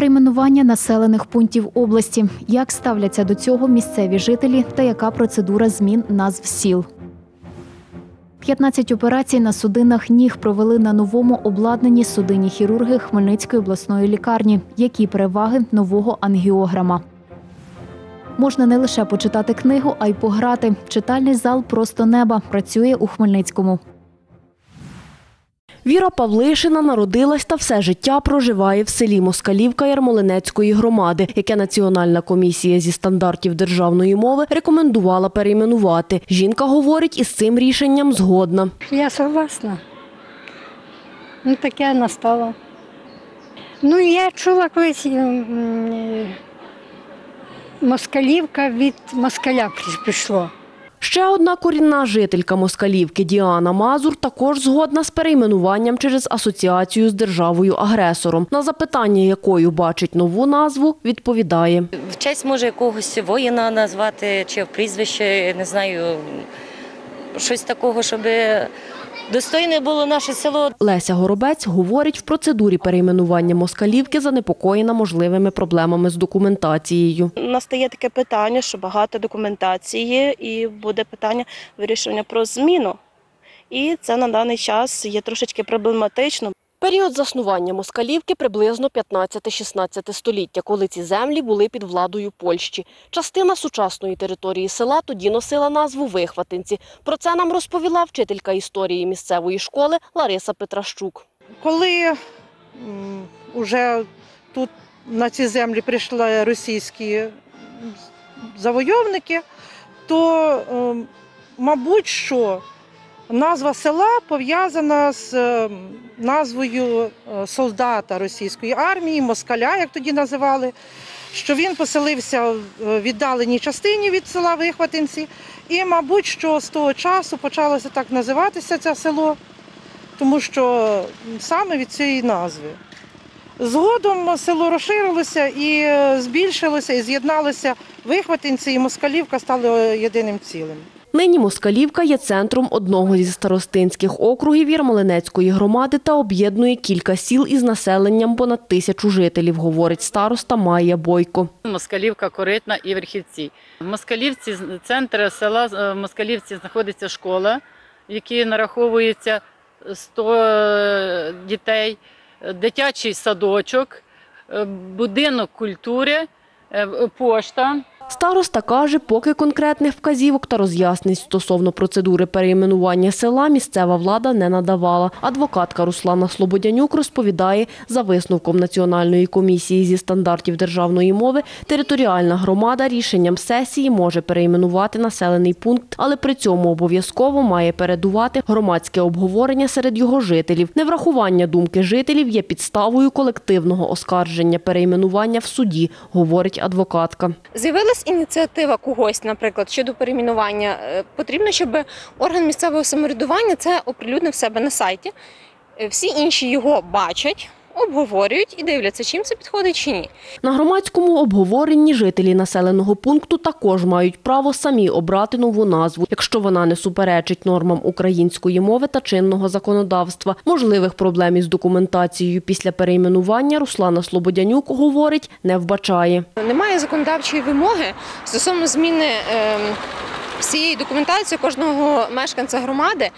Перейменування населених пунктів області. Як ставляться до цього місцеві жителі та яка процедура змін назв сіл? 15 операцій на судинах ніг провели на новому обладнанні судинні хірурги Хмельницької обласної лікарні. Які переваги нового ангіограма? Можна не лише почитати книгу, а й пограти. Читальний зал просто неба працює у Хмельницькому. Віра Павлишина народилась та все життя проживає в селі Москалівка Ярмолинецької громади, яке Національна комісія зі стандартів державної мови рекомендувала перейменувати. Жінка говорить, із цим рішенням згодна. Я согласна. Ну, таке настало. Ну, я чула колись москалівка від москаля пішло. Ще одна корінна жителька Москалівки Діана Мазур також згодна з перейменуванням через асоціацію з державою-агресором. На запитання, якою бачить нову назву, відповідає. В честь може якогось воїна назвати чи в прізвище, не знаю, щось такого, щоб достойне було наше село. Леся Горобець говорить, в процедурі перейменування Москалівки занепокоєна можливими проблемами з документацією. Настає таке питання, що багато документації, і буде питання вирішення про зміну. І це на даний час є трошечки проблематично. Період заснування Москалівки приблизно 15-16 століття, коли ці землі були під владою Польщі. Частина сучасної території села тоді носила назву Вихватинці. Про це нам розповіла вчителька історії місцевої школи Лариса Петращук. Коли м, уже тут на ці землі прийшли російські завойовники, то, ем, мабуть, що назва села пов'язана з ем, назвою е, солдата російської армії, москаля, як тоді називали, що він поселився в е, віддаленій частині від села Вихватинці. І, мабуть, що з того часу почалося так називатися це село тому що саме від цієї назви. Згодом село розширилося і е, збільшилося, і з'єдналося Вихватинці і Москалівка стали е, єдиним цілим. Нині Москалівка є центром одного зі старостинських округів Ярмолинецької громади та об'єднує кілька сіл із населенням понад тисячу жителів, говорить староста Майя Бойко. Москалівка, Коритна і Верхівці. В Москалівці, центр села е, в Москалівці знаходиться школа, в якій нараховується 100 дітей, е, дитячий садочок, е, будинок культури, пошта. Староста каже, поки конкретних вказівок та роз'яснень стосовно процедури перейменування села місцева влада не надавала. Адвокатка Руслана Слободянюк розповідає, за висновком Національної комісії зі стандартів державної мови, територіальна громада рішенням сесії може перейменувати населений пункт, але при цьому обов'язково має передувати громадське обговорення серед його жителів. Неврахування думки жителів є підставою колективного оскарження перейменування в суді, говорить адвокатка. З'явилась ініціатива когось, наприклад, щодо перейменування. е, Потрібно, щоб орган місцевого самоврядування це оприлюднив себе на сайті. Е, Всі інші його бачать, обговорюють і дивляться, чим це підходить чи ні. На громадському обговоренні жителі населеного пункту також мають право самі обрати нову назву, якщо вона не суперечить нормам української мови та чинного законодавства. Можливих проблем із документацією після перейменування Руслана Слободянюк говорить, не вбачає. Немає законодавчої вимоги стосовно зміни ем, всієї документації кожного мешканця громади.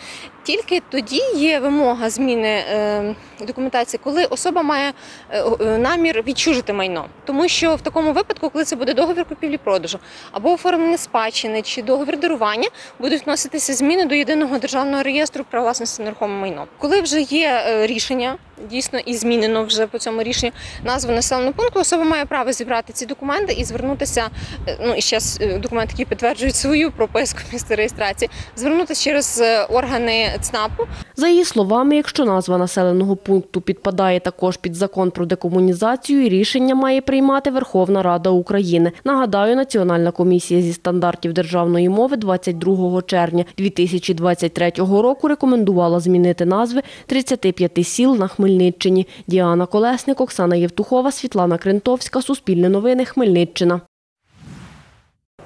Тільки тоді є вимога зміни ем, документації, коли особа має е, е, намір відчужити майно. Тому що в такому випадку, коли це буде договір купівлі-продажу або оформлення спадщини чи договір дарування, будуть вноситися зміни до єдиного державного реєстру права власності нерухоме майно. Коли вже є е, рішення, дійсно і змінено вже по цьому рішенню назву населеного пункту, особа має право зібрати ці документи і звернутися. е, Ну і ще документи, які підтверджують свою прописку місце реєстрації, звернутися через е, органи ЦНАПу За її словами, якщо назва населеного пункту підпадає також під закон про декомунізацію, рішення має приймати Верховна Рада України. Нагадаю, Національна комісія зі стандартів державної мови 22 червня 2023 року рекомендувала змінити назви 35 сіл на Хмельниччині. Діана Колесник, Оксана Євтухова, Світлана Крентовська, Суспільне новини, Хмельниччина.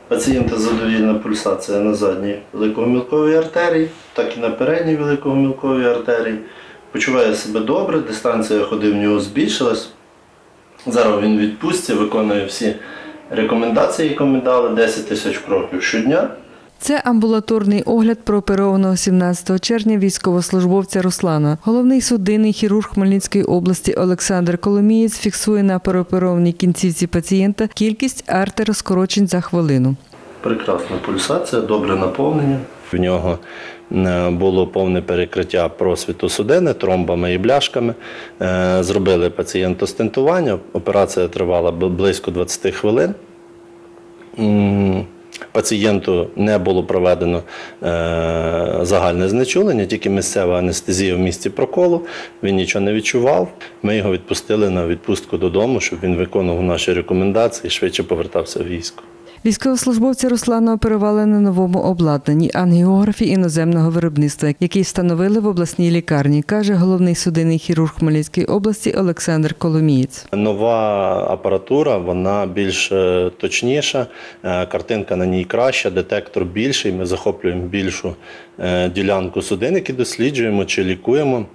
Пацієнта задовільна пульсація на задній великомілковій артерії, так і на передній великомілковій артерії. Почуває себе добре, дистанція ходи в нього збільшилась. Зараз він відпустці, виконує всі рекомендації, які ми дали, 10 тисяч кроків щодня. Це амбулаторний огляд прооперованого 17 червня військовослужбовця Руслана. Головний судинний хірург Хмельницької області Олександр Коломієць фіксує на переоперованій кінцівці пацієнта кількість артероскорочень за хвилину. Прекрасна пульсація, добре наповнення. В нього е, було повне перекриття просвіту судини тромбами і бляшками. Е, Зробили пацієнту стентування. Операція тривала близько 20 хвилин. Пацієнту не було проведено е, загальне знечулення, тільки місцева анестезія в місці проколу. Він нічого не відчував. Ми його відпустили на відпустку додому, щоб він виконував наші рекомендації і швидше повертався в військо. Військовослужбовця Руслана оперували на новому обладнанні ангіографі іноземного виробництва, який встановили в обласній лікарні, каже головний судинний хірург Хмельницької області Олександр Коломієць. Нова апаратура, вона більш е, точніша, е, картинка на ній краща, детектор більший. Ми захоплюємо більшу е, ділянку судин, які досліджуємо чи лікуємо.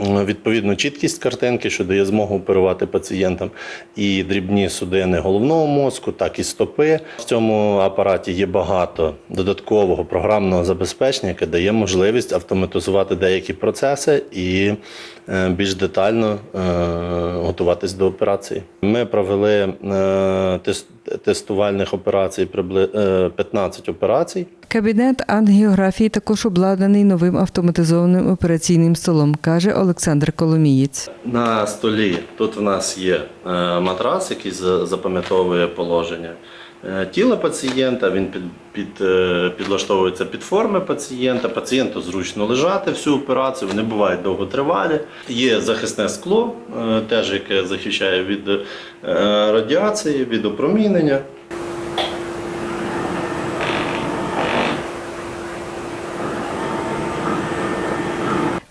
Відповідно, чіткість картинки, що дає змогу оперувати пацієнтам і дрібні судини головного мозку, так і стопи. В цьому апараті є багато додаткового програмного забезпечення, яке дає можливість автоматизувати деякі процеси і е, більш детально е, готуватись до операції. Ми провели е, тестувальних операцій прибли- е, 15 операцій. Кабінет ангіографії також обладнаний новим автоматизованим операційним столом, каже Олександр Коломієць. На столі тут в нас є е, матрас, який запам'ятовує положення е, тіла пацієнта. Він під, під, е, підлаштовується під форми пацієнта. Пацієнту зручно лежати всю операцію, вони бувають довготривалі. Є захисне скло, теж яке захищає від радіації, від опромінення.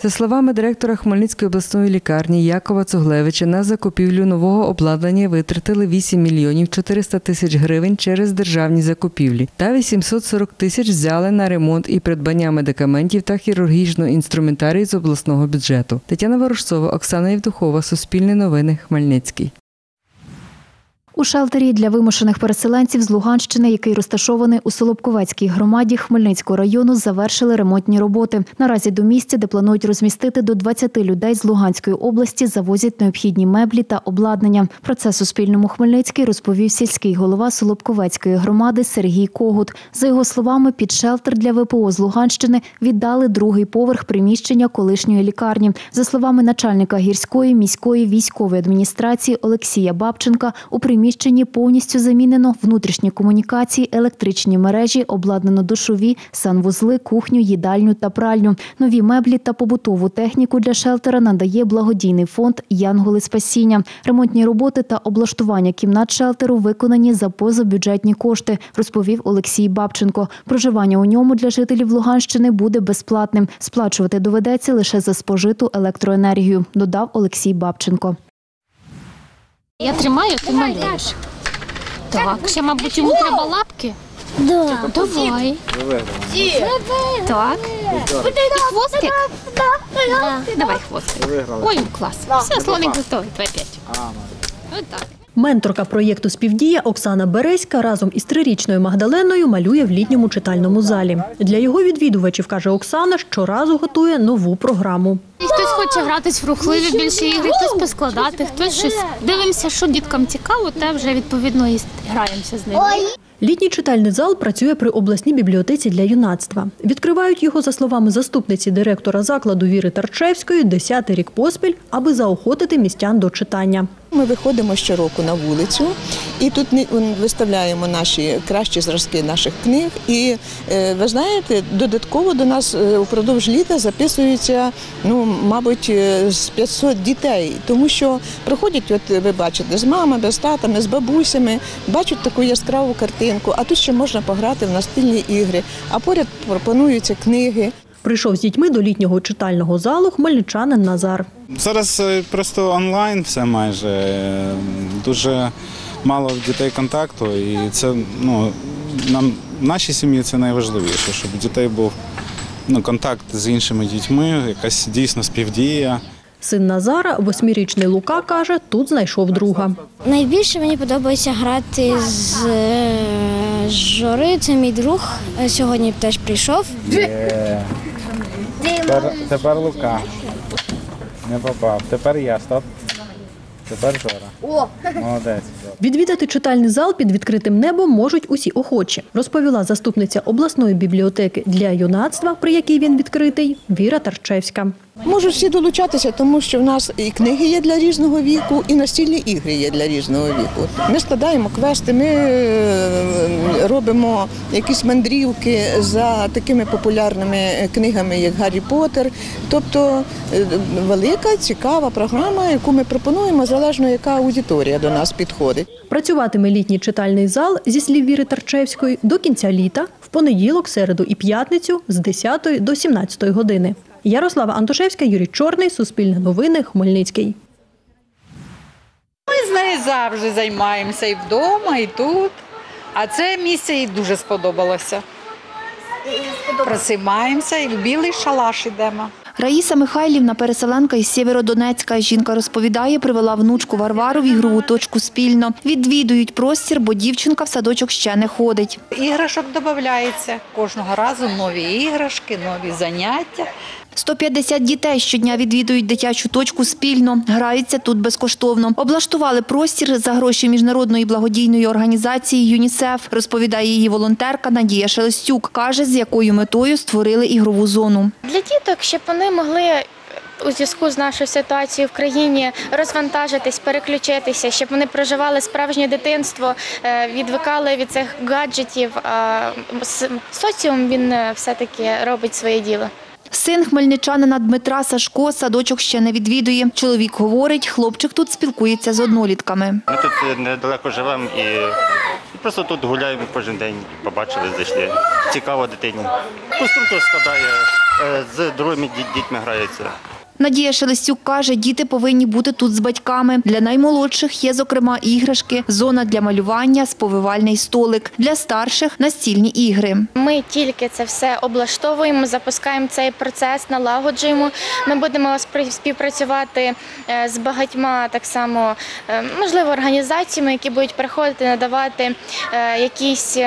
За словами директора Хмельницької обласної лікарні Якова Цуглевича, на закупівлю нового обладнання витратили 8 мільйонів 400 тисяч гривень через державні закупівлі та 840 тисяч взяли на ремонт і придбання медикаментів та хірургічного інструментарію з обласного бюджету. Тетяна Ворожцова, Оксана Євдухова, Суспільне новини, Хмельницький. У шелтері для вимушених переселенців з Луганщини, який розташований у Солобковецькій громаді Хмельницького району, завершили ремонтні роботи. Наразі до місця, де планують розмістити до 20 людей з Луганської області, завозять необхідні меблі та обладнання. Про це Суспільному Хмельницький розповів сільський голова Солобковецької громади Сергій Когут. За його словами, під шелтер для ВПО з Луганщини віддали другий поверх приміщення колишньої лікарні. За словами начальника гірської міської військової адміністрації Олексія Бабченка, у приміщенні повністю замінено внутрішні комунікації, електричні мережі, обладнано душові, санвузли, кухню, їдальню та пральню. Нові меблі та побутову техніку для шелтера надає благодійний фонд Янголи Спасіння. Ремонтні роботи та облаштування кімнат шелтеру виконані за позабюджетні кошти, розповів Олексій Бабченко. Проживання у ньому для жителів Луганщини буде безплатним. Сплачувати доведеться лише за спожиту електроенергію, додав Олексій Бабченко. Я тримаю, ти малюєш. Так, ще, мабуть, йому треба лапки. Да. Давай. Так. І хвостик? Да. Давай хвостик. Ой, клас. Все, слоник готовий. Давай п'ять. Отак. Менторка проєкту Співдія Оксана Береська разом із трирічною Магдаленою малює в літньому читальному залі. Для його відвідувачів, каже Оксана, щоразу готує нову програму. Хтось хоче гратись в рухливі більше ігри, хтось поскладати, хтось щось. Дивимося, що діткам цікаво, те вже відповідно і граємося з ними. Літній читальний зал працює при обласній бібліотеці для юнацтва. Відкривають його, за словами заступниці директора закладу Віри Тарчевської, десятий рік поспіль, аби заохотити містян до читання. Ми виходимо щороку на вулицю і тут виставляємо наші кращі зразки наших книг. І е, ви знаєте, додатково до нас е, упродовж літа записуються, ну, мабуть, е, з 500 дітей, тому що приходять, от ви бачите, з мамами, з татами, з бабусями, бачать таку яскраву картинку, а тут ще можна пограти в настільні ігри, а поряд пропонуються книги. Прийшов з дітьми до літнього читального залу хмельничанин Назар. Зараз е, просто онлайн все майже. е, Дуже мало в дітей контакту, і це ну, нам нашій сім'ї це найважливіше, щоб у дітей був ну, контакт з іншими дітьми, якась дійсно співдія. Син Назара, восьмирічний Лука, каже, тут знайшов друга. Найбільше мені подобається грати з е, Жори. Це мій друг. Сьогодні теж прийшов. Тепер, тепер Лука. Не попав. Тепер я, стоп. Тепер Жора. Молодець. Відвідати читальний зал під відкритим небом можуть усі охочі, розповіла заступниця обласної бібліотеки для юнацтва, при якій він відкритий, Віра Тарчевська. Можуть всі долучатися, тому що в нас і книги є для різного віку, і настільні ігри є для різного віку. Ми складаємо квести, ми е, робимо якісь мандрівки за такими популярними книгами, як Гаррі Поттер. Тобто е, велика, цікава програма, яку ми пропонуємо, залежно яка аудиторія до нас підходить. Працюватиме літній читальний зал зі слів Віри Тарчевської до кінця літа в понеділок, середу і п'ятницю з 10 до 17 години. Ярослава Антошевська, Юрій Чорний, Суспільне новини, Хмельницький. Ми з нею завжди займаємося і вдома, і тут. А це місце їй дуже сподобалося. Просимаємося і в білий шалаш йдемо. Раїса Михайлівна, переселенка із Сєвєродонецька. Жінка розповідає, привела внучку Варвару в ігрову точку спільно. Відвідують простір, бо дівчинка в садочок ще не ходить. Іграшок додається. Кожного разу нові іграшки, нові заняття. 150 дітей щодня відвідують дитячу точку спільно. Граються тут безкоштовно. Облаштували простір за гроші міжнародної благодійної організації ЮНІСЕФ, розповідає її волонтерка Надія Шелестюк. Каже, з якою метою створили ігрову зону. Для діток, щоб вони могли у зв'язку з нашою ситуацією в країні розвантажитись, переключитися, щоб вони проживали справжнє дитинство, е, відвикали від цих гаджетів. Соціум він е, все-таки робить своє діло. Син хмельничанина Дмитра Сашко садочок ще не відвідує. Чоловік говорить, хлопчик тут спілкується з однолітками. Ми тут е, недалеко живемо і, просто тут гуляємо кожен день. Побачили, зайшли. Цікаво дитині. Конструктор складає, е, з другими дітьми грається. Надія Шелестюк каже, діти повинні бути тут з батьками. Для наймолодших є, зокрема, іграшки, зона для малювання, сповивальний столик. Для старших – настільні ігри. Ми тільки це все облаштовуємо, запускаємо цей процес, налагоджуємо. Ми будемо співпрацювати е, з багатьма так само, е, можливо, організаціями, які будуть приходити, надавати е, якісь.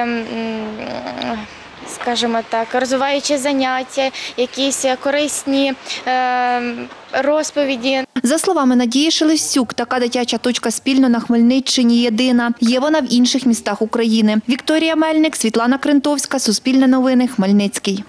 Скажімо так, розвиваючі заняття, якісь корисні е, розповіді. За словами Надії Шелестюк, така дитяча точка спільно на Хмельниччині єдина. Є вона в інших містах України. Вікторія Мельник, Світлана Крентовська, Суспільне новини, Хмельницький.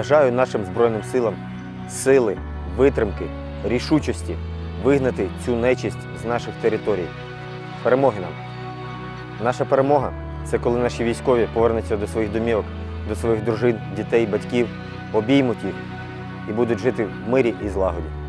Бажаю нашим Збройним силам сили, витримки, рішучості вигнати цю нечисть з наших територій. Перемоги нам! Наша перемога це коли наші військові повернуться до своїх домівок, до своїх дружин, дітей, батьків, обіймуть їх і будуть жити в мирі і злагоді.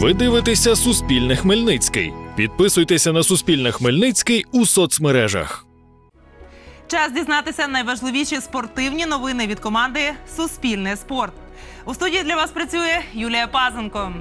Ви дивитеся Суспільне Хмельницький. Підписуйтеся на Суспільне Хмельницький у соцмережах. Час дізнатися найважливіші спортивні новини від команди Суспільне спорт. У студії для вас працює Юлія Пазенко.